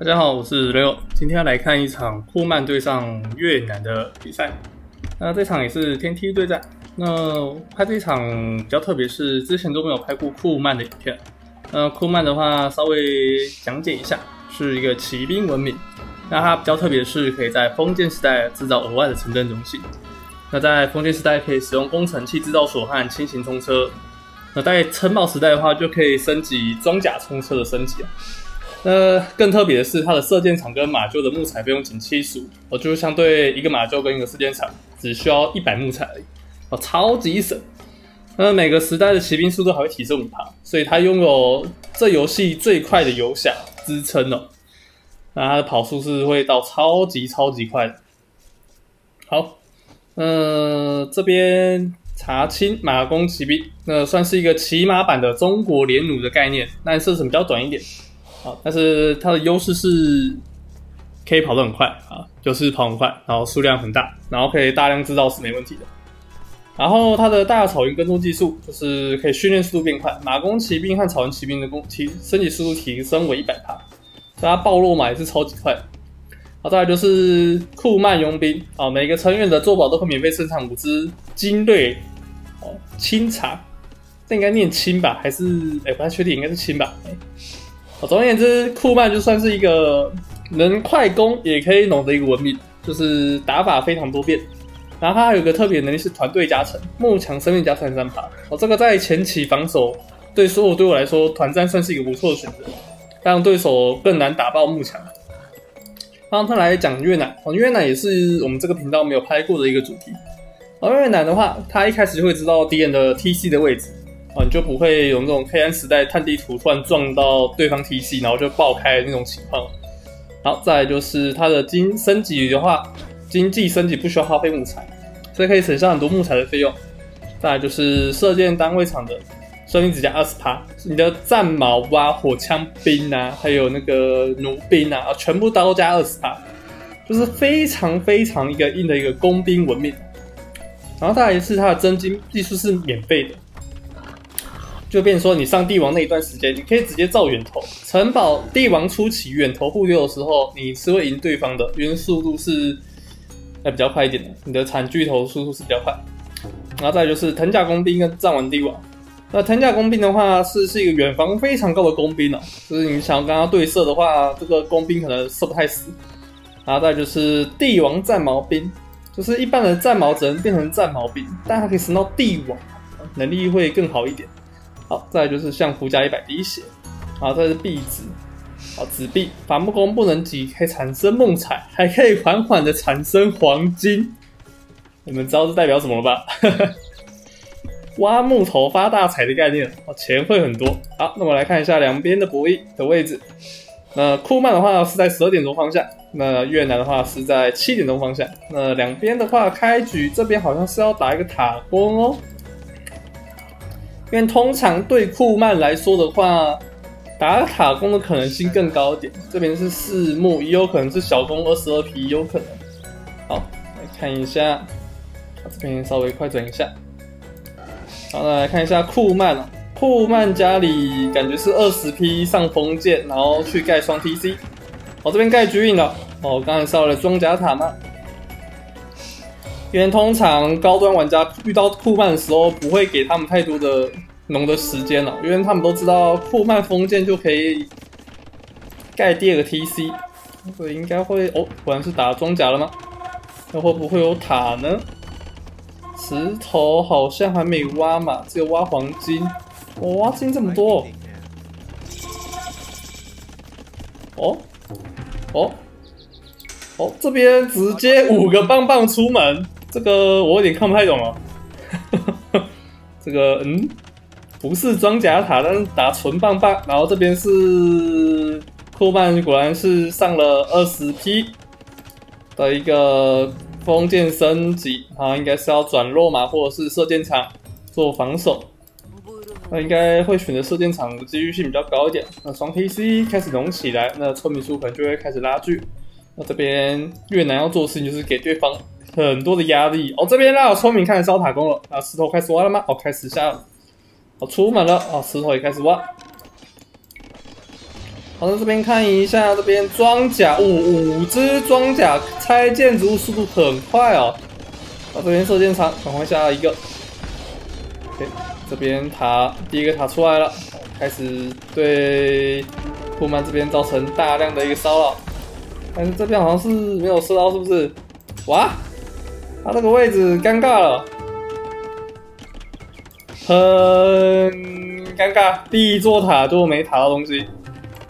大家好，我是 Leo，今天要来看一场库曼对上越南的比赛。那这场也是天梯对战。那拍这场比较特别，是之前都没有拍过库曼的影片。那库曼的话，稍微讲解一下，是一个骑兵文明。那它比较特别是可以在封建时代制造额外的城镇中心。那在封建时代可以使用工程器制造所和轻型冲车。那在城堡时代的话，就可以升级装甲冲车的升级啊。那更特别的是，它的射箭场跟马厩的木材费用仅七十五，哦，就是相对一个马厩跟一个射箭场只需要一百木材而已，哦，超级省。那每个时代的骑兵速度还会提升五趴，所以它拥有这游戏最快的游侠支撑哦。那它的跑速是会到超级超级快的。好，嗯，这边查清马弓骑兵，那算是一个骑马版的中国连弩的概念，但射程比较短一点。好，但是它的优势是可以跑得很快啊，就是跑很快，然后数量很大，然后可以大量制造是没问题的。然后它的大草原跟踪技术就是可以训练速度变快，马弓骑兵和草原骑兵的攻提升级速度提升为一百帕，所以它暴落马也是超级快。好，再来就是库曼佣兵啊，每个成员的坐宝都会免费生产五支精锐哦清茶，这应该念清吧，还是哎不太确定，应该是清吧。哎总而言之，库曼就算是一个能快攻也可以弄的一个文明，就是打法非常多变。然后它还有个特别能力是团队加成，木墙生命加成三趴。哦，这个在前期防守对所有对我来说，团战算是一个不错的选择，让对手更难打爆木墙。然后他来讲越南，哦，越南也是我们这个频道没有拍过的一个主题。而越南的话，他一开始就会知道敌人的 TC 的位置。啊，你就不会有那种黑暗时代探地图突然撞到对方 TC，然后就爆开那种情况。好，再来就是它的经升级的话，经济升级不需要花费木材，所以可以省下很多木材的费用。再来就是射箭单位场的生命值加二十趴，你的战矛啊、火枪兵啊，还有那个弩兵啊，全部都加二十趴，就是非常非常一个硬的一个工兵文明。然后再来是它的真金技术是免费的。就变说，你上帝王那一段时间，你可以直接造远投城堡。帝王初期远投互丢的时候，你是会赢对方的，因为速度是还比较快一点的。你的产巨头速度是比较快。然后再就是藤甲工兵跟战王帝王。那藤甲工兵的话，是是一个远防非常高的工兵哦，就是你想要跟他对射的话，这个工兵可能射不太死。然后再就是帝王战矛兵，就是一般的战矛只能变成战矛兵，但它可以升到帝王，能力会更好一点。好，再就是相符加一百滴血，好，这是壁纸，好，纸币，伐木工不能挤，可以产生梦彩，还可以缓缓的产生黄金，你们知道这代表什么了吧？挖木头发大财的概念，哦，钱会很多。好，那我来看一下两边的博弈的位置，那库曼的话是在十二点钟方向，那越南的话是在七点钟方向，那两边的话开局这边好像是要打一个塔攻哦。因为通常对库曼来说的话，打塔攻的可能性更高一点。这边是四木，也有可能是小攻二十二皮，有可能。好，来看一下，这边稍微快转一下。好，来看一下库曼，库曼家里感觉是二十批上封建，然后去盖双 TC。哦，这边盖局印了。哦，刚才烧了装甲塔吗？因为通常高端玩家遇到库曼的时候，不会给他们太多的农的时间了，因为他们都知道库曼封建就可以盖第二个 TC，所以应该会哦，果然是打装甲了吗？那会不会有塔呢？石头好像还没挖嘛，只有挖黄金，我挖金这么多，哦哦哦，这边直接五个棒棒出门。这个我有点看不太懂哦。这个嗯，不是装甲塔，但是打纯棒棒。然后这边是库曼，果然是上了二十批的一个封建升级，啊，应该是要转落马或者是射箭场做防守。那应该会选择射箭场的几率性比较高一点。那双 TC 开始浓起来，那村民数可能就会开始拉锯。那这边越南要做的事情就是给对方。很多的压力哦，这边让聪明开始烧塔攻了啊！石头开始挖了吗？哦，开始下了，哦，出门了哦，石头也开始挖。好，那这边看一下，这边装甲五五只装甲拆建筑物速度很快哦。到这边射箭场，赶快下一个。OK，这边塔第一个塔出来了，开始对库曼这边造成大量的一个骚扰。但是这边好像是没有射到，是不是？哇，他那个位置尴尬了，很尴尬。第一座塔就没塔到东西。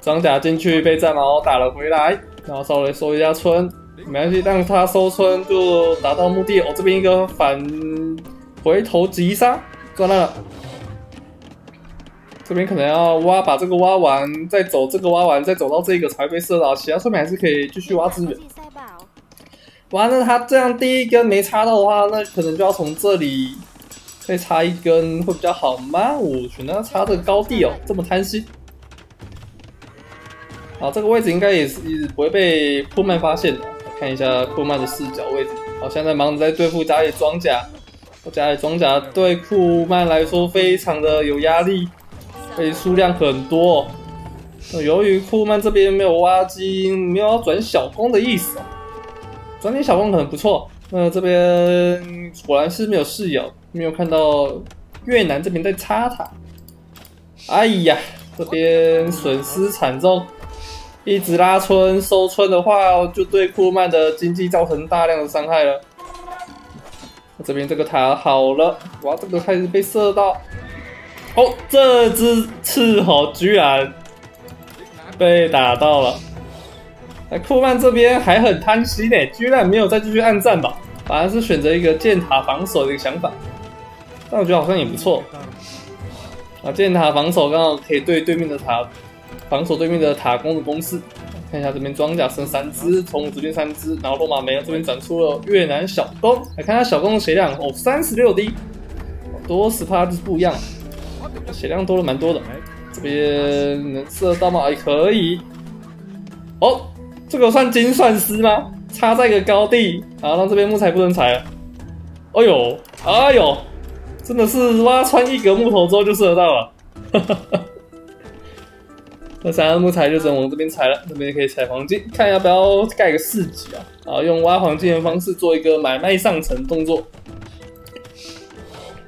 装甲进去被战矛打了回来，然后稍微收一下村，没关系，让他收村就达到目的。我这边一个反回头击杀，赚了。这边可能要挖，把这个挖完，再走这个挖完，再走到这个才被射到。其他村民还是可以继续挖资源。完了，他这样第一根没插到的话，那可能就要从这里再插一根会比较好吗？我选择插这个高地哦，这么贪心。好，这个位置应该也是不会被库曼发现的。看一下库曼的视角位置。好，现在忙着在对付家里装甲，我家里装甲对库曼来说非常的有压力，被数量很多。由于库曼这边没有挖金，没有要转小工的意思哦，转点小攻可能不错。那这边果然是没有视野，没有看到越南这边在插塔。哎呀，这边损失惨重。一直拉村收村的话，就对库曼的经济造成大量的伤害了。这边这个塔好了，哇，这个开始被射到。哦，这只斥候居然被打到了。哎，库曼这边还很贪心呢，居然没有再继续暗战吧，反而是选择一个建塔防守的一个想法。但我觉得好像也不错。啊，建塔防守刚好可以对对面的塔。防守对面的塔攻的攻势，看一下这边装甲剩三只，宠物这边三只，然后罗马没了，这边展出了越南小弓，来看下小弓的血量哦，三十六滴，多十帕是不一样，血量多了蛮多的。这边能射到吗？也可以。哦，这个算精算师吗？插在一个高地，然后让这边木材不能踩了。哎呦，哎呦，真的是挖穿一格木头之后就射得到了。那三个木材就只能往这边采了，这边可以采黄金，看要不要盖个四级啊？啊，用挖黄金的方式做一个买卖上层动作。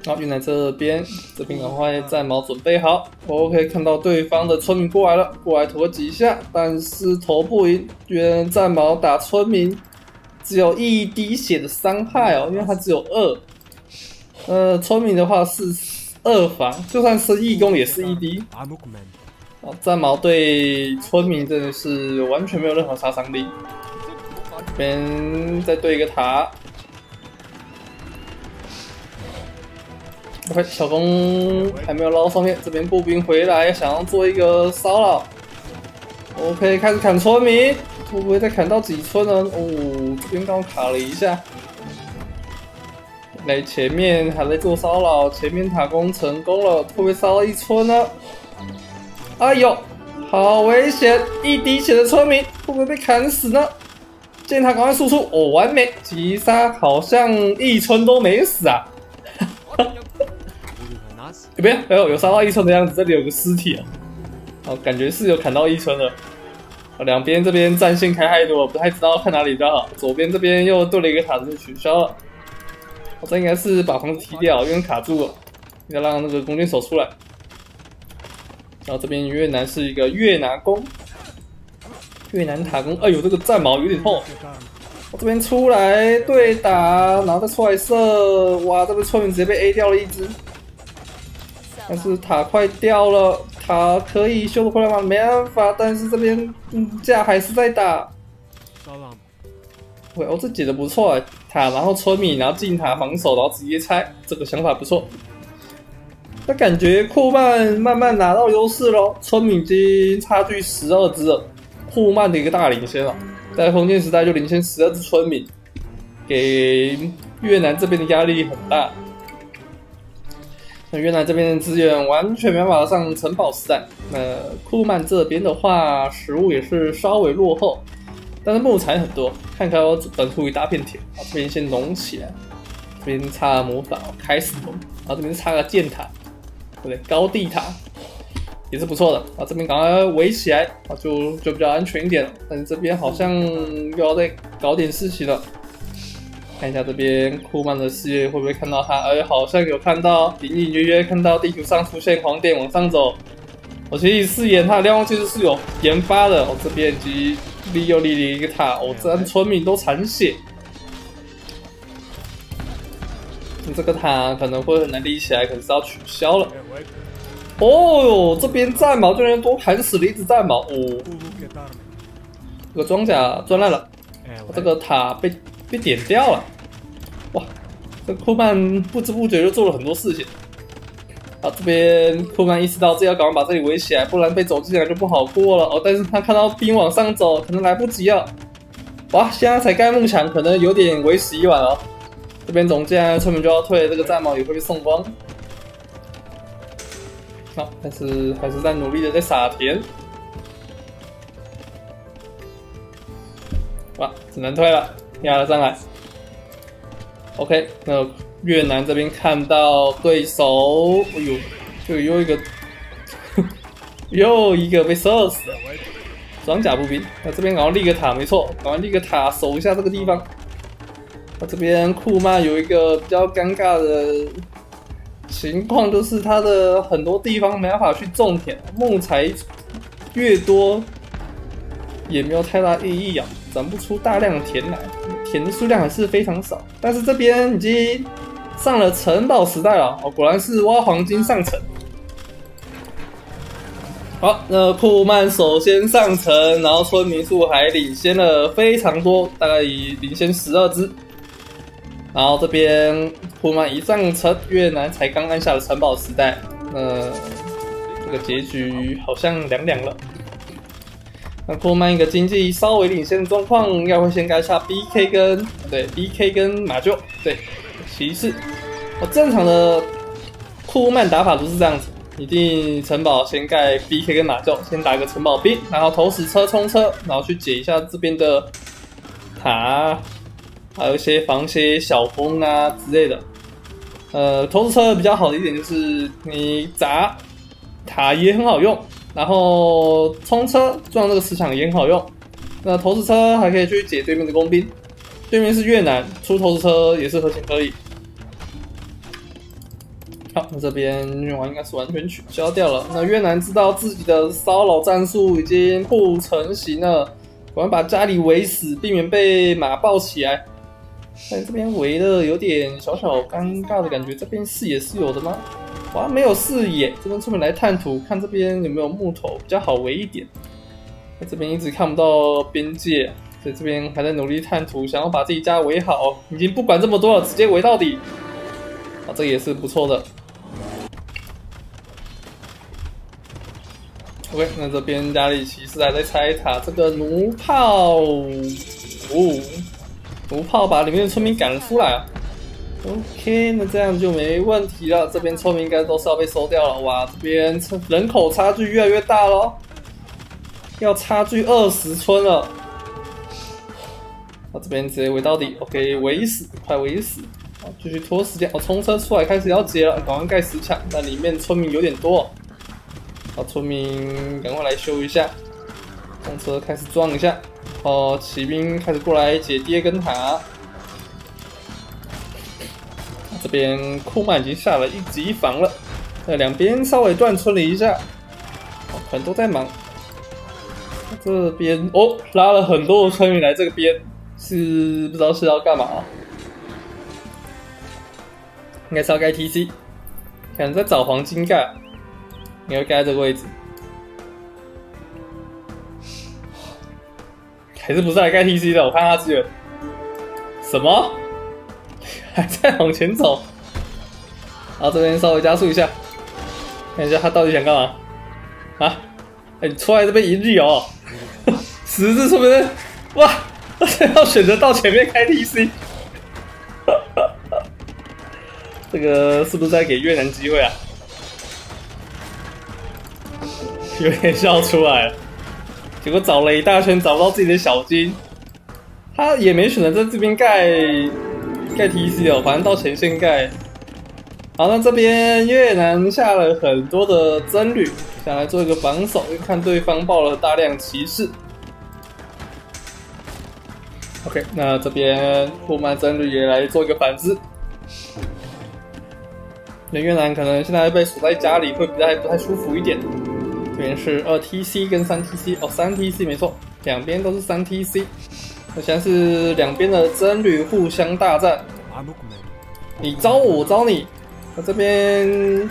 好，运来这边，这边赶快战矛准备好。OK，看到对方的村民过来了，过来投几下，但是投不赢，居然战矛打村民只有一滴血的伤害哦，因为他只有二。呃，村民的话是二防，就算是义工也是一滴。战矛对村民真的是完全没有任何杀伤力。这边再对一个塔。OK，小风还没有捞上面，这边步兵回来，想要做一个骚扰。OK，开始砍村民，会不会再砍到几村呢？哦，这边刚卡了一下。来，前面还在做骚扰，前面塔攻成功了，会不会烧到一村呢？哎呦，好危险！一滴血的村民会不会被砍死呢？见他赶快输出，哦，完美击杀，好像一村都没死啊！有没有？哎呦，有杀到一村的样子，这里有个尸体啊！哦，感觉是有砍到一村了。两边这边战线开太多，不太知道看哪里比较好。左边这边又对了一个塔子取消了，我这应该是把房子踢掉，因为卡住了，要让那个弓箭手出来。然后这边越南是一个越南弓，越南塔弓。哎呦，这个战矛有点痛。我这边出来对打，然后再出来射。哇，这个村民直接被 A 掉了一只。但是塔快掉了，塔可以修得回来吗？没办法，但是这边嗯架还是在打。喂，哦，这解的不错啊，塔然后村民然后进塔防守，然后直接拆，这个想法不错。那感觉库曼慢慢拿到优势喽，村民已经差距十二只了，库曼的一个大领先了，在封建时代就领先十二只村民，给越南这边的压力很大。那越南这边的资源完全没法上城堡时代，那库曼这边的话，食物也是稍微落后，但是木材很多，看看我本土一大片田，这边先农起来，这边插魔法开始农，然后这边插个箭塔。对，高地塔，也是不错的啊。这边赶快围起来啊，就就比较安全一点了。但是这边好像又要再搞点事情了。看一下这边库曼的视野会不会看到他？哎，好像有看到，隐隐约约看到地图上出现黄点往上走。我其实视野他的瞭望技术是有研发的。我这边已经立又立了一个塔，我这村民都残血。这个塔可能会很难立起来，可能是要取消了。哦哟，这边战矛居然多砍死了一只战矛，哦，这个装甲钻烂了，这个塔被被点掉了。哇，这库曼不知不觉就做了很多事情。啊，这边库曼意识到自己要赶快把这里围起来，不然被走进来就不好过了。哦，但是他看到兵往上走，可能来不及了。哇，现在才盖幕墙，可能有点为时已晚了。这边总监村民就要退，这个战矛也会被送光。好，但是还是在努力的在撒田。哇，只能退了，压了上来。OK，那越南这边看到对手，哎呦，就又一个，又一个被射死了，装甲步兵。那这边赶快立个塔，没错，赶快立个塔守一下这个地方。那这边库曼有一个比较尴尬的情况，就是他的很多地方没办法去种田，木材越多也没有太大意义啊，长不出大量的田来。钱的数量还是非常少，但是这边已经上了城堡时代了哦，果然是挖黄金上城。好，那库曼首先上城，然后村民数还领先了非常多，大概已领先十二只。然后这边库曼一上城，越南才刚按下了城堡时代，那这个结局好像凉凉了。那库曼一个经济稍微领先的状况，应该会先盖下 BK 跟对 BK 跟马厩，对骑士。我，正常的库曼打法都是这样子，一定城堡先盖 BK 跟马厩，先打个城堡兵，然后投石车冲车，然后去解一下这边的塔，还有一些防些小风啊之类的。呃，投石车比较好的一点就是你砸塔也很好用。然后冲车撞这个石墙也很好用，那投石车还可以去解对面的工兵，对面是越南，出投石车也是合情合理。好，那这边愿望应该是完全取消掉了。那越南知道自己的骚扰战术已经不成型了，我们把家里围死，避免被马抱起来。但这边围的有点小小尴尬的感觉，这边视野是有的吗？哇，没有视野，这边出门来探图，看这边有没有木头比较好围一点。这边一直看不到边界，在这边还在努力探图，想要把自己家围好，已经不管这么多了，直接围到底。啊，这也是不错的。OK，那这边家里骑士还在拆塔，这个弩炮，哦，弩炮把里面的村民赶出来。OK，那这样就没问题了。这边村民应该都是要被收掉了。哇，这边人口差距越来越大喽，要差距二十村了。那这边直接围到底，OK，围死，快围死。好，继续拖时间。哦，冲车出来开始要接了，赶快盖石墙。那里面村民有点多，好，村民赶快来修一下。冲车开始撞一下。哦，骑兵开始过来解第二根塔。这边库曼已经下了一级防了，在两边稍微断村了一下，可能都在忙。这边哦，拉了很多的村民来这个边，是不知道是要干嘛？应该是要盖 TC，可能在找黄金盖，应该盖这个位置，还是不是来盖 TC 的？我看他资源，什么？还在往前走，然后，这边稍微加速一下，看一下他到底想干嘛啊？哎，你出来这边一日游，十字是不是？哇，他要选择到前面开 TC，这个是不是在给越南机会啊？有点笑出来了，结果找了一大圈找不到自己的小金，他也没选择在这边盖。盖 T C 哦，反正到前线盖，好，那这边越南下了很多的僧侣，想来做一个防守，因为看对方爆了大量骑士。OK，那这边库曼僧侣也来做一个反制。那越南可能现在被锁在家里会比较不太舒服一点。这边是二 TC 跟三 TC，哦，三 TC 没错，两边都是三 TC。那现在是两边的真侣互相大战，你招我，我招你。那这边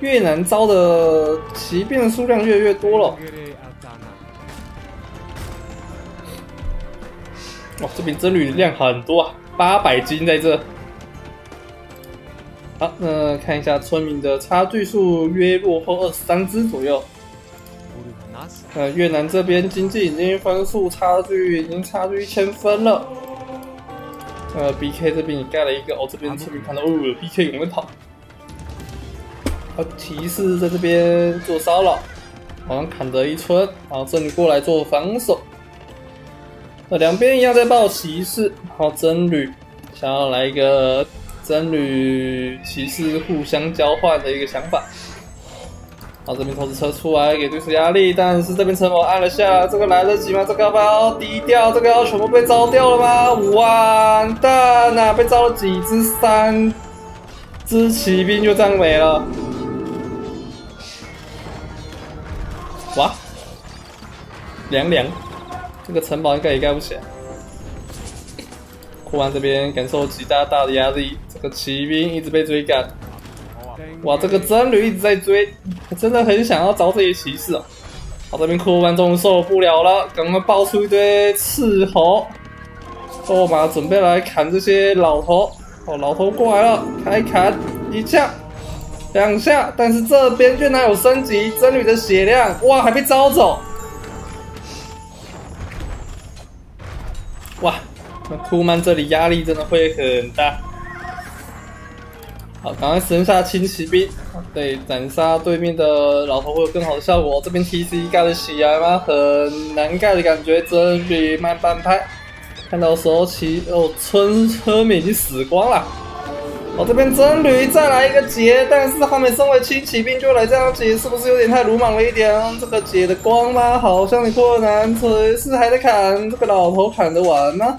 越南招的骑兵的数量越来越多了。哇，这边真侣量很多啊，八百斤在这。好，那看一下村民的差距数约落后二十三只左右。呃，越南这边经济已经分数差距已经差距一千分了。呃，B K 这边也盖了一个，哦，这边村民看到，哦，B K 有人跑。好，骑士在这边做骚扰，好像砍得一村，然后这里过来做防守。呃两边一样在爆骑士，然后僧侣想要来一个僧侣骑士互相交换的一个想法。好，这边投资车出来给对手压力，但是这边城堡按了下，这个来得及吗？这个要不要低调？这个要全部被招掉了吗？完蛋呐！被招了几只？三只骑兵就这样没了。哇，凉凉。这个城堡应该也盖不起来。库安这边感受极大大的压力，这个骑兵一直被追赶。哇，这个真驴一直在追，真的很想要找这些骑士哦。好，这边库班终于受不了了，赶快爆出一堆斥候，哦，马上准备来砍这些老头。哦，老头过来了，开砍一下，两下，但是这边居然有升级，僧侣的血量，哇，还被招走。哇，那库曼这里压力真的会很大。好，赶快神下轻骑兵，对，斩杀对面的老头会有更好的效果。这边 TC 盖得起来吗？很难盖的感觉，真比慢半拍。看到手骑哦，村村民已经死光了。我这边真驴再来一个劫，但是后面身为轻骑兵就来这样劫，是不是有点太鲁莽了一点？这个劫的光吗？好像你困难，锤是还得砍这个老头砍得完吗？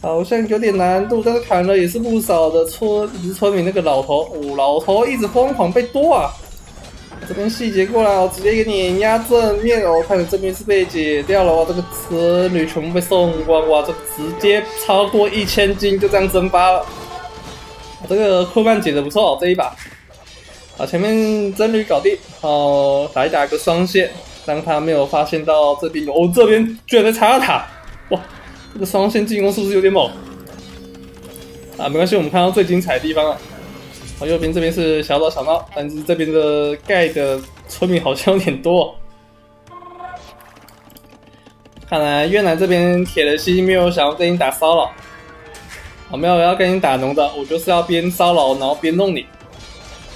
好像有点难度，但是砍了也是不少的村，村民那个老头，哦，老头一直疯狂被剁啊！这边细节过来我，直接给你压正面哦，看着这边是被解掉了哇，这个村女全部被送光哇，这直接超过一千斤就这样蒸发了。这个库曼解的不错，这一把，啊，前面真女搞定，好，来打个双线，让他没有发现到这边，哦，这边居然在插塔，这个双线进攻是不是有点猛？啊，没关系，我们看到最精彩的地方了。好，右边这边是小岛小闹，但是这边的盖的村民好像有点多，看来越南这边铁了心没有想要跟你打骚扰。我没有要跟你打农的，我就是要边骚扰然后边弄你。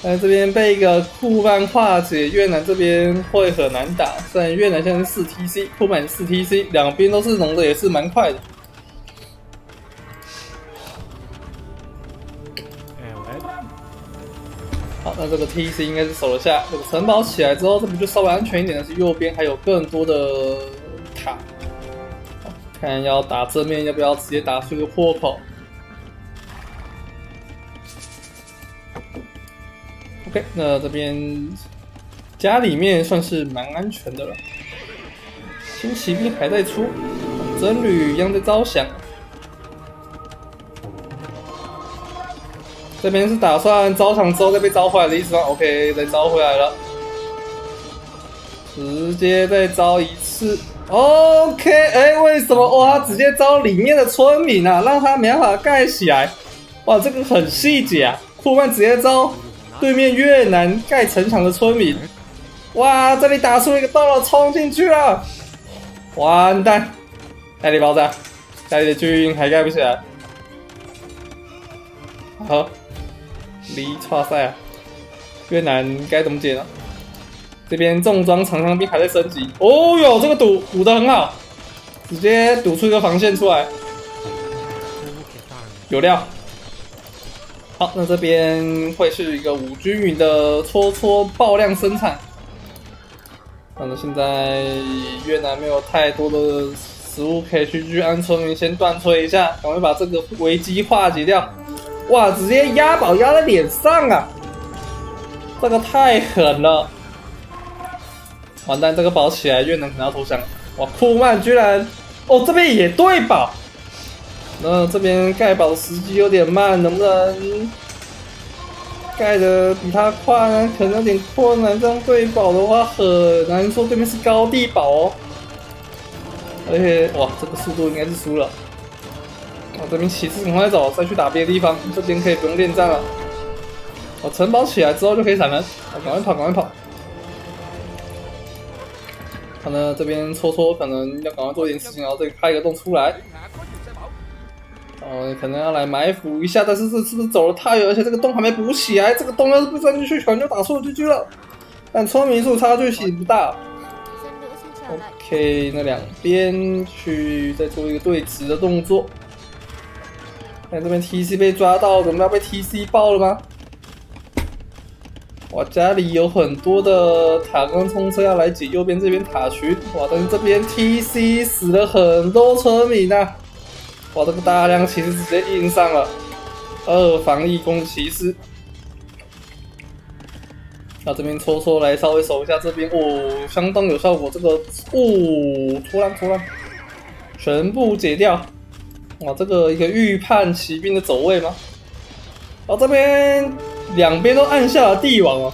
但这边被一个库曼化解，越南这边会很难打。虽然越南现在是四 TC，库曼四 TC，两边都是农的，也是蛮快的。好，那这个 TC 应该是守得下。这个城堡起来之后，这边就稍微安全一点的是右边还有更多的塔。看要打正面，要不要直接打出一个破口？OK，那这边家里面算是蛮安全的了。新骑兵还在出，僧侣一样在招降。这边是打算招降之后再被招回来的意思吗？OK，再招回来了，直接再招一次。OK，哎，为什么哇？直接招里面的村民啊，让他没办法盖起来。哇，这个很细节啊，库曼直接招。对面越南盖城墙的村民，哇！这里打出一个道了，冲进去了，完蛋！家里爆炸，家里的军还盖不起来。好，离差赛啊！越南该怎么解呢？这边重装长枪兵还在升级。哦哟，这个堵堵的很好，直接堵出一个防线出来，有料。好，那这边会是一个五均匀的搓搓爆量生产。反正现在越南没有太多的食物可以去去安村民先断炊一下，赶快把这个危机化解掉。哇，直接压宝压在脸上啊！这个太狠了。完蛋，这个宝起来越南可能要投降。哇，库曼居然，哦，这边也对宝。那这边盖宝的时机有点慢，能不能盖的比他快呢？可能有点困难。这样对宝的话很难说，对面是高地宝哦。而且，哇，这个速度应该是输了。我这边骑士赶快走，再去打别的地方。这边可以不用恋战了。哦，城堡起来之后就可以闪人。赶快跑，赶快跑。可能这边搓搓，可能要赶快做点事情，然后这里开一个洞出来。哦，可能要来埋伏一下，但是这是不是走了太远？而且这个洞还没补起来，这个洞要是不钻进去，可能就打错了 GG 了。但村民数差距其实不大。OK，那两边去再做一个对峙的动作。看这边 TC 被抓到，怎么要被 TC 爆了吗？哇，家里有很多的塔跟冲车要来解右边这边塔群。哇，但是这边 TC 死了很多村民呐。哇，这个大量骑士直接硬上了二防一攻骑士。那这边搓搓来稍微守一下这边，哦，相当有效果。这个哦，突然突然全部解掉。哇，这个一个预判骑兵的走位吗？哦，这边两边都按下了帝王哦。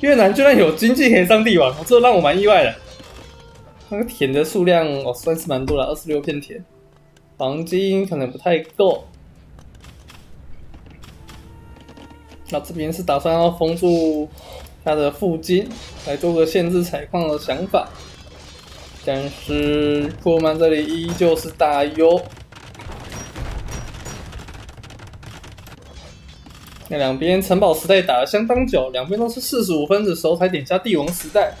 越南居然有经济可以上帝王，这让我蛮意外的。那个田的数量哦，算是蛮多了，二十六片田，黄金可能不太够。那这边是打算要封住他的附近，来做个限制采矿的想法。但是库曼这里依旧是大优，那两边城堡时代打了相当久，两边都是四十五分的时候才点下帝王时代，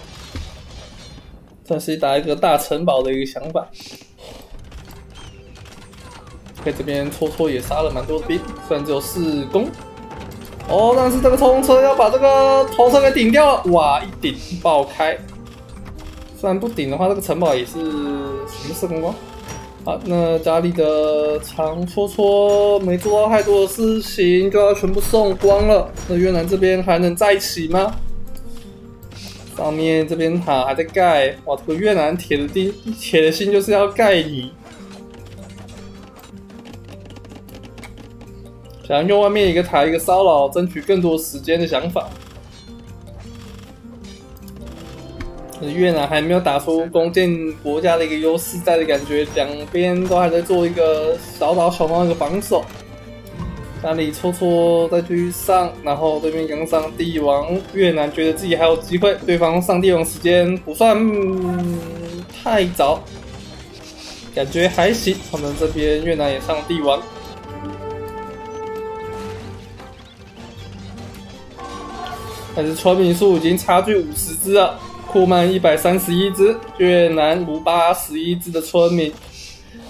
算是打一个大城堡的一个想法。在这边戳戳也杀了蛮多兵，虽然只有四攻，哦，但是这个冲车要把这个头车给顶掉了，哇，一顶爆开。虽然不顶的话，这个城堡也是什么四攻光。好，那家里的长戳戳没做到太多的事情，就要全部送光了。那越南这边还能再起吗？上面这边塔还在盖，哇，这个越南铁的钉，铁的心就是要盖你。想用外面一个塔一个骚扰，争取更多时间的想法。越南还没有打出攻建国家的一个优势在的感觉，两边都还在做一个小打小闹一个防守。那里搓搓再去上，然后对面刚上帝王，越南觉得自己还有机会，对方上帝王时间不算太早，感觉还行。他们这边越南也上帝王，但是村民数已经差距五十只了。库曼一百三十一只，越南五八十一只的村民，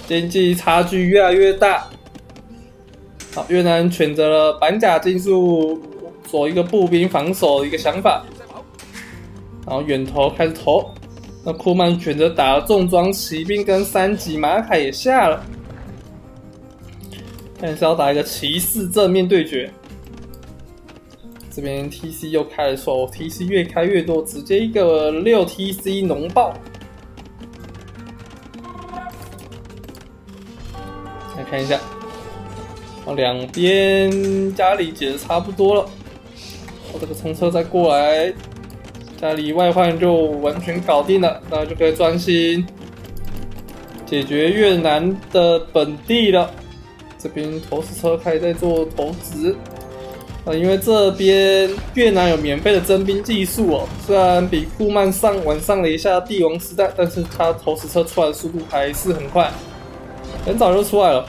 经济差距越来越大。好，越南选择了板甲竞速，做一个步兵防守的一个想法，然后远投开始投。那库曼选择打了重装骑兵跟三级马凯也下了，看是要打一个骑士正面对决。这边 TC 又开了错，TC 越开越多，直接一个六 TC 浓爆。来看一下，哦，两边家里解的差不多了，我这个冲车再过来，家里外患就完全搞定了，那就可以专心解决越南的本地了。这边投石车开始在做投掷。啊，因为这边越南有免费的征兵技术哦，虽然比库曼上晚上了一下帝王时代，但是他投石车出来的速度还是很快，很早就出来了。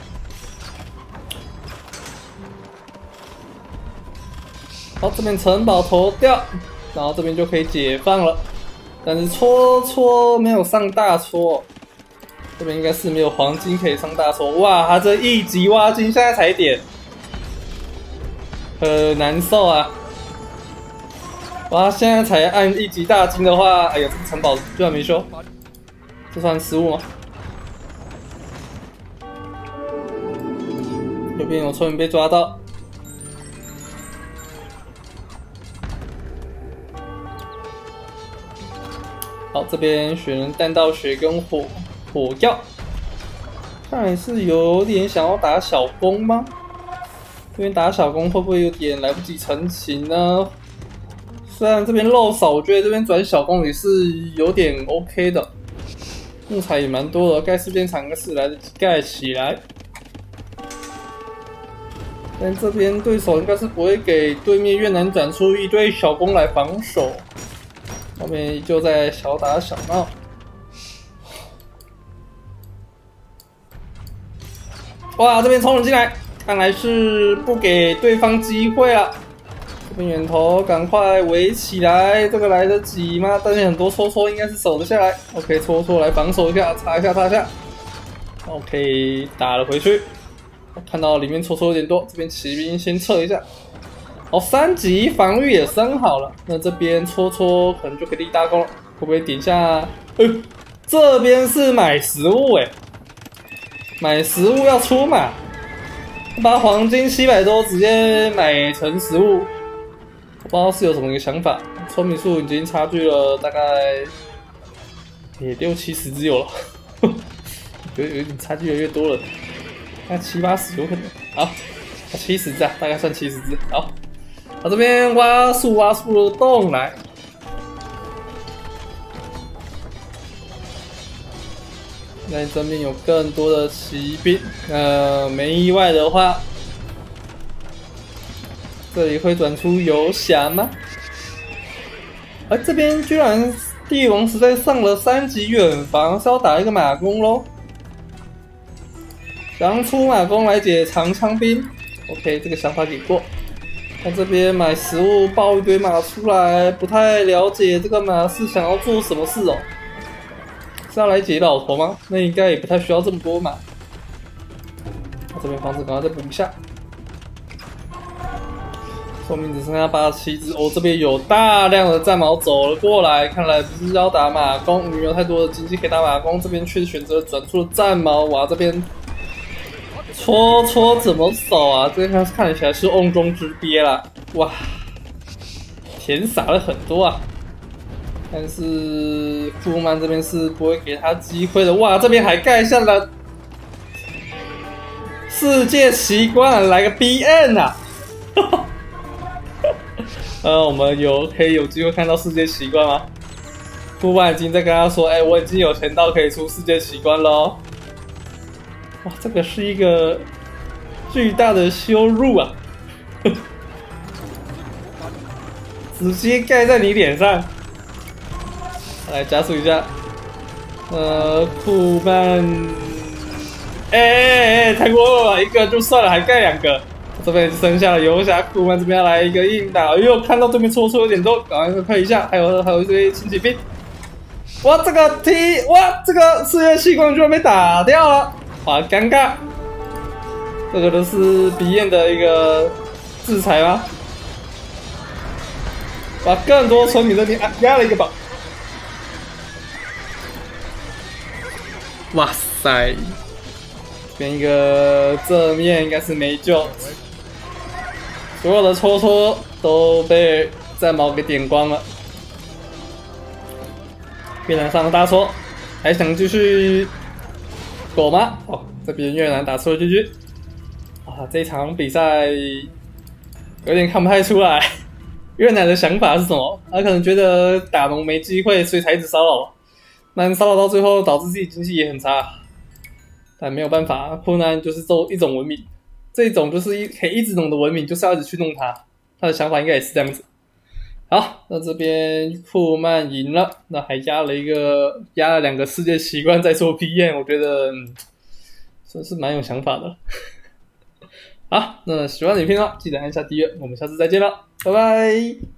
好，这边城堡投掉，然后这边就可以解放了。但是戳戳没有上大戳，这边应该是没有黄金可以上大戳。哇，他这一级挖金现在才点。很难受啊！哇，现在才按一级大金的话，哎呀，这个城堡居然没修，这算失误吗？右边有村民被抓到。好，这边雪人弹道雪跟火火药，看来是有点想要打小风吗？这边打小弓会不会有点来不及成型呢？虽然这边漏少，我觉得这边转小攻也是有点 OK 的。木材也蛮多的，盖四边长个是来得及盖起来。但这边对手应该是不会给对面越南转出一堆小攻来防守，后面就在小打小闹。哇，这边冲了进来，看来是不给对方机会了。这边远投，赶快围起来，这个来得及吗？但是很多戳戳应该是守得下来。OK，戳戳来防守一下，擦一下，擦一下。OK，打了回去。看到里面戳戳有点多，这边骑兵先撤一下。哦，三级防御也升好了，那这边戳戳可能就可以立大功了。会不会点下？呃，这边是买食物哎，买食物要出嘛？把黄金七百多直接买成食物，不知道是有什么一个想法。村民数已经差距了大概也六七十只有了，有有点差距越来越多了。那七八十有可能，好，七十只啊，大概算七十只，好，我这边挖树挖出了洞来，那这边有更多的骑兵，呃，没意外的话，这里会转出游侠吗？而这边居然帝王实在上了三级远防，是要打一个马弓喽？想出马弓来解长枪兵，OK，这个想法给过。那这边买食物抱一堆马出来，不太了解这个马是想要做什么事哦？是要来解老头吗？那应该也不太需要这么多马。这边房子赶快再补一下。后面只剩下八十七只，哦，这边有大量的战矛走了过来，看来不是要打马弓，没有太多的经济可以打马弓，这边却选择转出了战矛，哇，这边。戳戳怎么守啊？这看看起来是瓮中之鳖了，哇！钱撒了很多啊，但是库曼这边是不会给他机会的。哇，这边还盖下了世界奇观，来个 BN 啊！呃，我们有可以有机会看到世界奇观吗？库曼已经在跟他说：“哎，我已经有钱到可以出世界奇观喽。”哇，这个是一个巨大的羞辱啊！直接盖在你脸上。来加速一下。呃，库曼，哎哎哎，太过分了，一个就算了，还盖两个。这边剩下了游侠库曼，这边要来一个硬打。又看到对面戳戳有点多，赶快快一下。还有还有一堆轻骑兵。哇，这个 T，哇，这个世界奇观居然被打掉了。好尴尬，这个都是鼻炎的一个制裁吗？把更多村民这边压了一个宝。哇塞，边一个正面应该是没救，所有的戳戳都被战矛给点光了。越南上了大戳，还想继续？躲吗？哦，这边越南打出了 GG。啊，这场比赛有点看不太出来，越南的想法是什么？他可能觉得打龙没机会，所以才一直骚扰。但骚扰到最后，导致自己经济也很差。但没有办法，困难就是做一种文明，这种就是一可以一直弄的文明，就是要一直去弄它。他的想法应该也是这样子。好，那这边库曼赢了，那还压了一个，压了两个世界奇观在做 P M，我觉得算是蛮有想法的。好，那喜欢影片的话，记得按下订阅，我们下次再见了，拜拜。